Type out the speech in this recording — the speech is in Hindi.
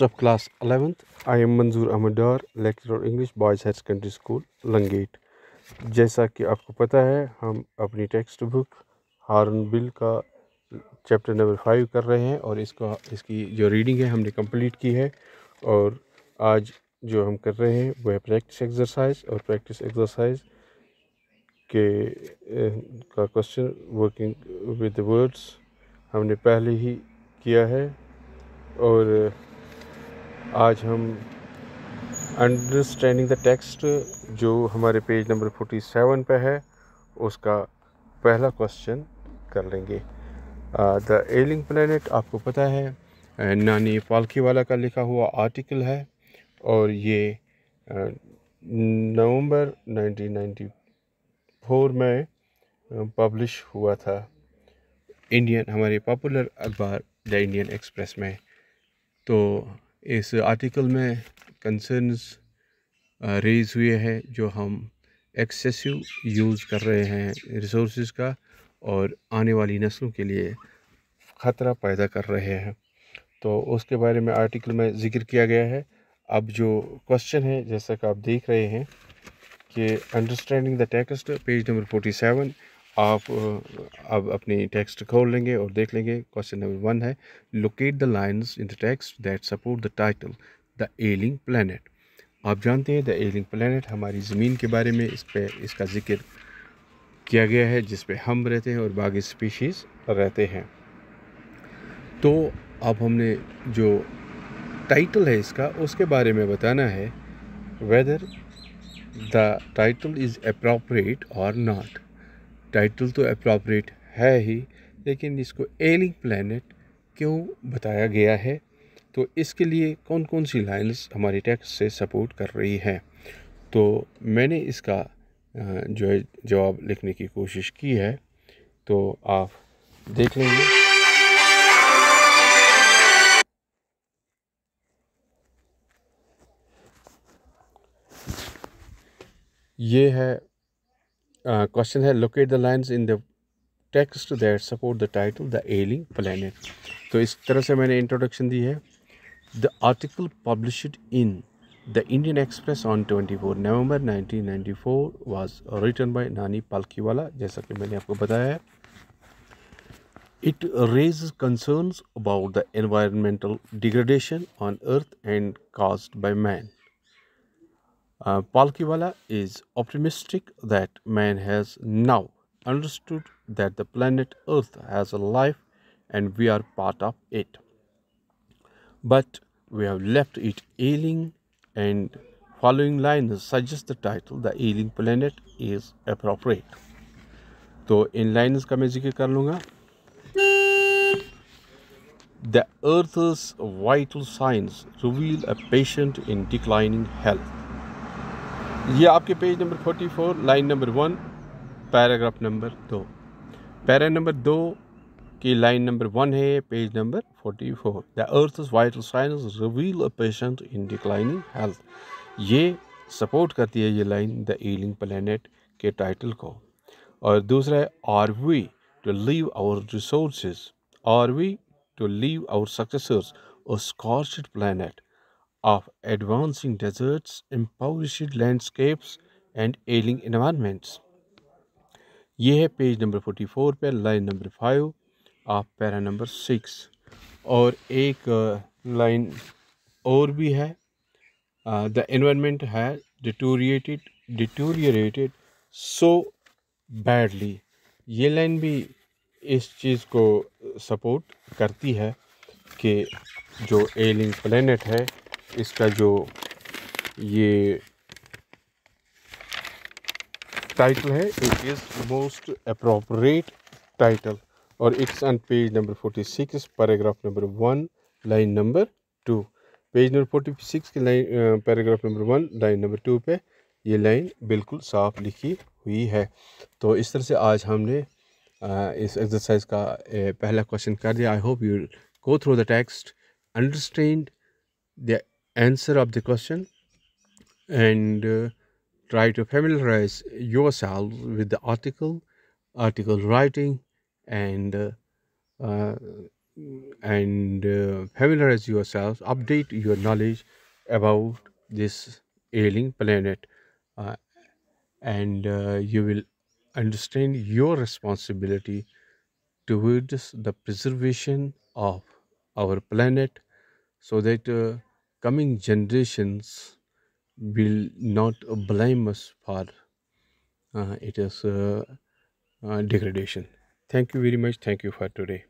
of class 11th I am Manzoor Ahmad Dar lecturer English, Boys Higher Secondary School Langate जैसा कि आपको पता है, हम अपनी टेक्स्ट बुक हारन बिल का चैप्टर नंबर फाइव कर रहे हैं और इसका, इसकी जो रीडिंग है हमने कंप्लीट की है और आज जो हम कर रहे हैं, वो है प्रैक्टिस एक्सरसाइज और प्रैक्टिस एक्सरसाइज के का क्वेश्चन वर्किंग विद वर्ड्स हमने पहले ही किया है और आज हम अंडरस्टैंडिंग द टेक्स्ट जो हमारे पेज नंबर फोर्टी सेवन पे है, उसका पहला क्वेश्चन कर लेंगे। द एलिंग प्लानट आपको पता है नानी पालकी वाला का लिखा हुआ आर्टिकल है, और ये नवंबर 1994 में पब्लिश हुआ था। इंडियन हमारे पॉपुलर अखबार द इंडियन एक्सप्रेस में। तो इस आर्टिकल में कंसर्न्स रेज हुए हैं जो हम एक्सेसिव यूज़ कर रहे हैं रिसोर्स का और आने वाली नस्लों के लिए ख़तरा पैदा कर रहे हैं। तो उसके बारे में आर्टिकल में ज़िक्र किया गया है। अब जो क्वेश्चन है, जैसा कि आप देख रहे हैं कि understanding the text page number forty seven आप अब अपनी टेक्स्ट खोल लेंगे और देख लेंगे क्वेश्चन नंबर वन है locate the lines in the text that support the title the ailing planet आप जानते हैं द एलिंग प्लानट हमारी ज़मीन के बारे में इस पर इसका ज़िक्र किया गया है, जिस पे हम रहते हैं और बाकी स्पीशीज़ रहते हैं। तो अब हमने जो टाइटल है इसका, उसके बारे में बताना है whether the title is appropriate और नॉट टाइटल तो अप्रोप्रिएट है ही, लेकिन इसको एलिंग प्लानट क्यों बताया गया है? तो इसके लिए कौन कौन सी लाइंस हमारी टेक्स्ट से सपोर्ट कर रही हैं? तो मैंने इसका जो है, जवाब लिखने की कोशिश की है। तो आप देख लेंगे। ये है क्वेश्चन है locate the lines in the text that support the title the ailing planet तो इस तरह से मैंने इंट्रोडक्शन दी है। The article published in the Indian Express on 24 November 1994 was written by Nani Palkhivala जैसा कि मैंने आपको बताया It raises concerns about the environmental degradation on Earth and caused by man. Uh, Palkiwala is optimistic that man has now understood that the planet Earth has a life and we are part of it. But we have left it ailing and following lines suggest the title the ailing planet is appropriate. तो इन लाइन्स का मैं जिक्र कर लूँगा The Earth's vital signs reveal a patient in declining health. ये आपके page number 44 line number one, paragraph number दो। पैरा नंबर दो की लाइन नंबर वन है, page number 44 the earth vital signs reveal a patient in declining health ये सपोर्ट करती है ये लाइन द ईलिंग प्लानट के टाइटल को। और दूसरा है are we to leave our resource are we to leave our successors a scorched planet of advancing deserts, impoverished landscapes and ailing environments. ये है पेज नंबर फोर्टी फोर पर line number five of para number six और एक लाइन और भी है द एनवायरनमेंट है डिटोरिएटेड डिटोरिएटेड सो बैडली ये लाइन भी इस चीज़ को सपोर्ट करती है कि जो एलिंग प्लेनेट है इसका जो ये टाइटल है it is most appropriate title और it's on page number forty six paragraph number one line number two page number forty six की line paragraph number one line number two पे ये लाइन बिल्कुल साफ़ लिखी हुई है। तो इस तरह से आज हमने इस एक्सरसाइज का पहला क्वेश्चन कर दिया। I hope you go through the text understand the answer of the question and uh, try to familiarize yourself with the article, article writing and uh, uh, and uh, familiarize yourselves, update your knowledge about this ailing planet, uh, and uh, you will understand your responsibility towards the preservation of our planet so that coming generations will not blame us for uh, it is uh, uh, degradation. Thank you very much. Thank you for today.